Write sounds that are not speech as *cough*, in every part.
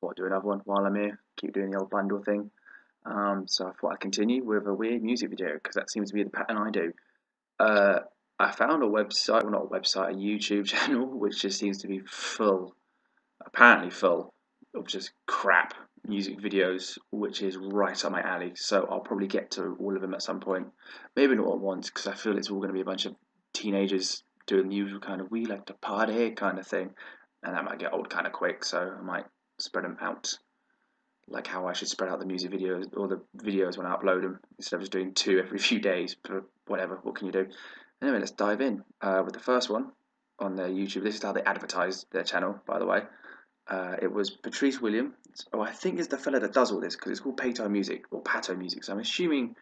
thought I'd do another one while I'm here. Keep doing the old bundle thing. Um, so I thought I'd continue with a weird music video because that seems to be the pattern I do. Uh, I found a website, well not a website, a YouTube *laughs* channel, which just seems to be full, apparently full, of just crap music videos, which is right up my alley. So I'll probably get to all of them at some point. Maybe not at once, because I feel it's all going to be a bunch of teenagers doing the usual kind of we like to party kind of thing, and that might get old kind of quick. So I might spread them out, like how I should spread out the music videos or the videos when I upload them instead of just doing two every *laughs* few days. But whatever, what can you do? Anyway, let's dive in uh, with the first one on their YouTube. This is how they advertise their channel, by the way. Uh, it was Patrice Williams. Oh, I think it's the fella that does all this because it's called Pato Music or Pato Music. So I'm assuming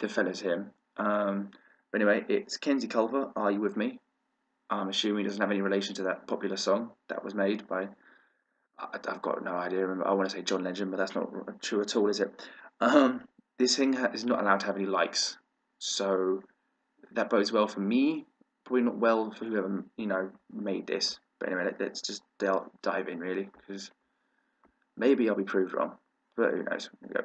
the fella's him. Um, but anyway, it's Kenzie Culver. Are you with me? I'm assuming he doesn't have any relation to that popular song that was made by. I've got no idea. I want to say John Legend, but that's not true at all, is it? Um, this thing is not allowed to have any likes, so that bodes well for me. Probably not well for whoever you know made this. But anyway, let, us just dive in really, because maybe I'll be proved wrong, but who knows? Go.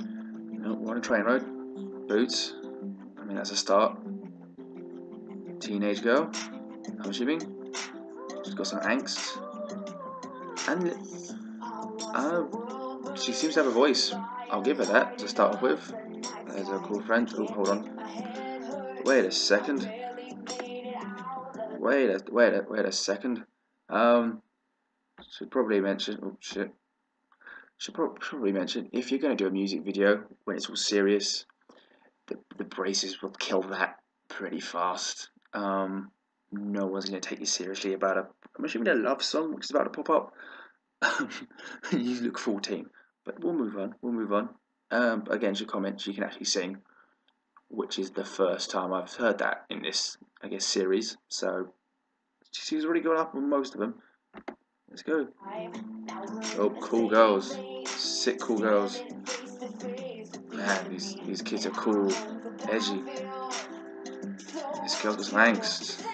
No, we're on a train road. Boots. I mean, that's a start. Teenage girl. I'm assuming. She's got some angst. And uh, she seems to have a voice. I'll give her that to start off with. There's her cool friend. Oh, hold on. Wait a second. Wait a wait a wait a second. Um, should probably mention. Oh shit. Should pro probably mention if you're going to do a music video when it's all serious, the the braces will kill that pretty fast. Um, no one's going to take you seriously about a. I'm assuming a love song which is about to pop up. *laughs* you look 14, but we'll move on. We'll move on. Um, again, your comment, she can actually sing, which is the first time I've heard that in this, I guess, series. So she's already gone up on most of them. Let's go. Oh, cool girls. Sick cool girls. Man, these, these kids are cool, edgy. This girl's got angst.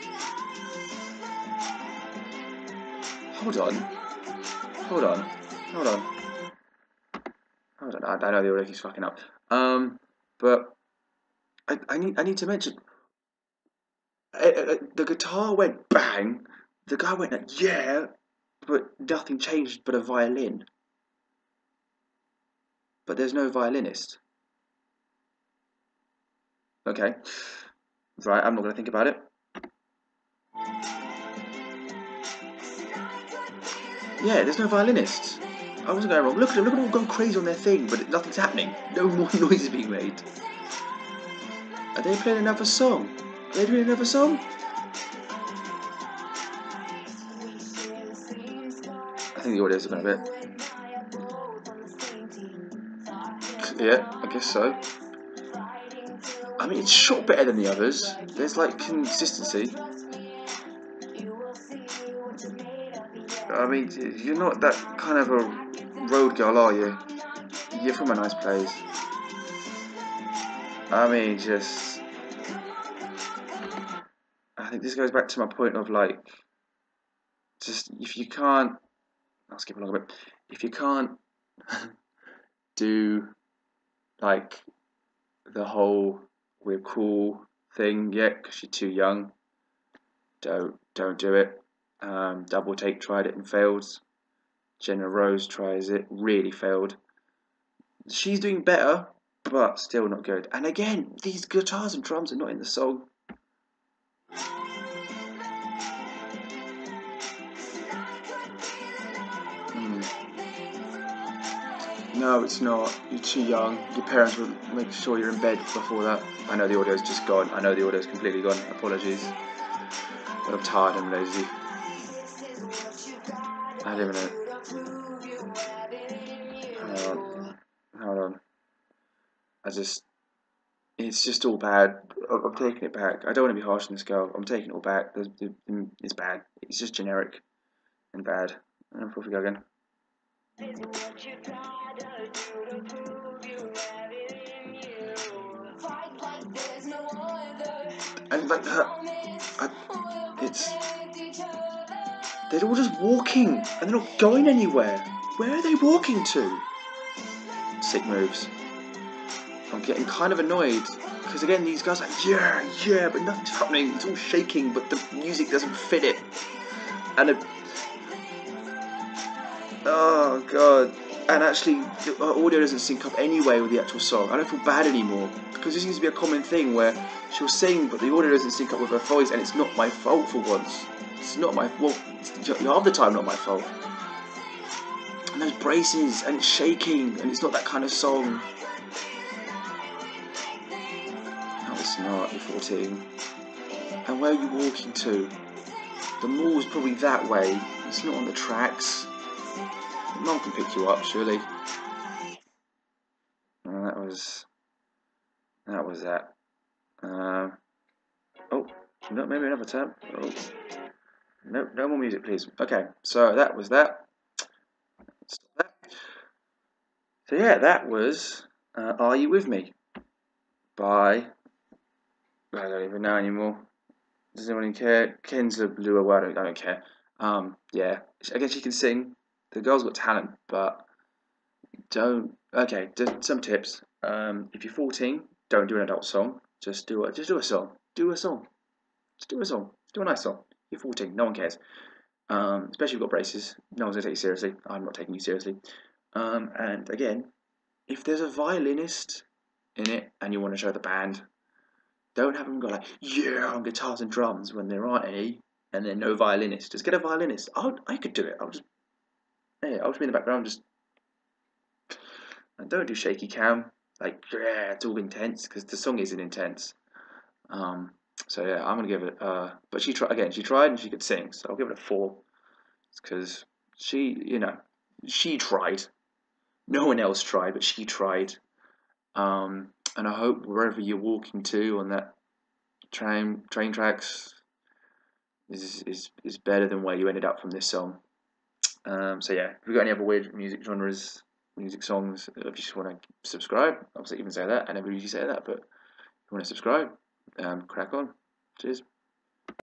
Hold on. Hold on. Hold on. Hold on. I, I know the audio keeps fucking up. Um, but I, I need I need to mention uh, uh, the guitar went bang. The guy went like, yeah, but nothing changed but a violin. But there's no violinist. Okay. Right, I'm not going to think about it. Yeah, there's no violinists. I wasn't going wrong. Look at them, look at them all going crazy on their thing, but nothing's happening. *laughs* No more noise is being made. Are they playing another song? Are they doing another song? I think the audio's a bit. Yeah, I guess so. I mean, it's shot better than the others. There's like consistency. I mean, you're not that kind of a road girl, are you? You're from a nice place. I mean, just. I think this goes back to my point of like, just if you can't, I'll skip along a bit. If you can't *laughs* do like the whole we're cool thing yet because you're too young, don't don't do it. Um, Double Take tried it and failed. Jenna Rose tries it, really failed. She's doing better, but still not good. And again, these guitars and drums are not in the song. Mm. No, it's not. You're too young. Your parents will make sure you're in bed before that. I know the audio's just gone. I know the audio's completely gone. Apologies. But I'm tired and lazy. I don't even know. Hold on. Hold on. I just. It's just all bad. I'm taking it back. I don't want to be harsh on this girl. I'm taking it all back. It's bad. It's just generic and bad. And I'll probably go again. And like her, I, it's they're all just walking and they're not going anywhere. Where are they walking to? Sick moves. I'm getting kind of annoyed because again these guys are like yeah yeah but nothing's happening. It's all shaking but the music doesn't fit it. And it, oh god. And actually, the uh, audio doesn't sync up anyway with the actual song. I don't feel bad anymore because this seems to be a common thing where she'll sing, but the audio doesn't sync up with her voice, and it's not my fault for once. It's not my well, half the time not my fault. And those braces, and it's shaking, and it's not that kind of song. No, it's not. You're 14. And where are you walking to? The mall is probably that way. It's not on the tracks. One can pick you up, surely. Well, that was that was that. Um, oh, no, maybe another tab. Oh. No, no more music, please. Okay, so that was that. So yeah, that was uh, "Are You With Me" by I don't even know anymore. Does anyone care? Kenza Blue Award. I don't care. Um, yeah, I guess she can sing. The girl's got talent, but don't. Okay, some tips. Um, if you're 14, don't do an adult song. Just do a just do a song. Do a song. Just do a song. Just do a nice song. You're 14. No one cares. Um, especially if you've got braces. No one's gonna take you seriously. I'm not taking you seriously. Um, and again, if there's a violinist in it and you want to show the band, don't have them go like, yeah, on guitars and drums when there aren't any, and then no violinist. Just get a violinist. I I could do it. I'll just, yeah, I'll just be in the background, just, and don't do shaky cam like yeah, it's all intense because the song isn't intense. Um, so yeah, I'm gonna give it. Uh, but she tried again. She tried and she could sing, so I'll give it a four. Because she, you know, she tried. No one else tried, but she tried. Um, and I hope wherever you're walking to on that train train tracks is is is better than where you ended up from this song. Um, so yeah, if you've got any other weird music genres music songs. If you just want to subscribe, obviously even say that. I never usually say that, but if you want to subscribe, crack on. Cheers.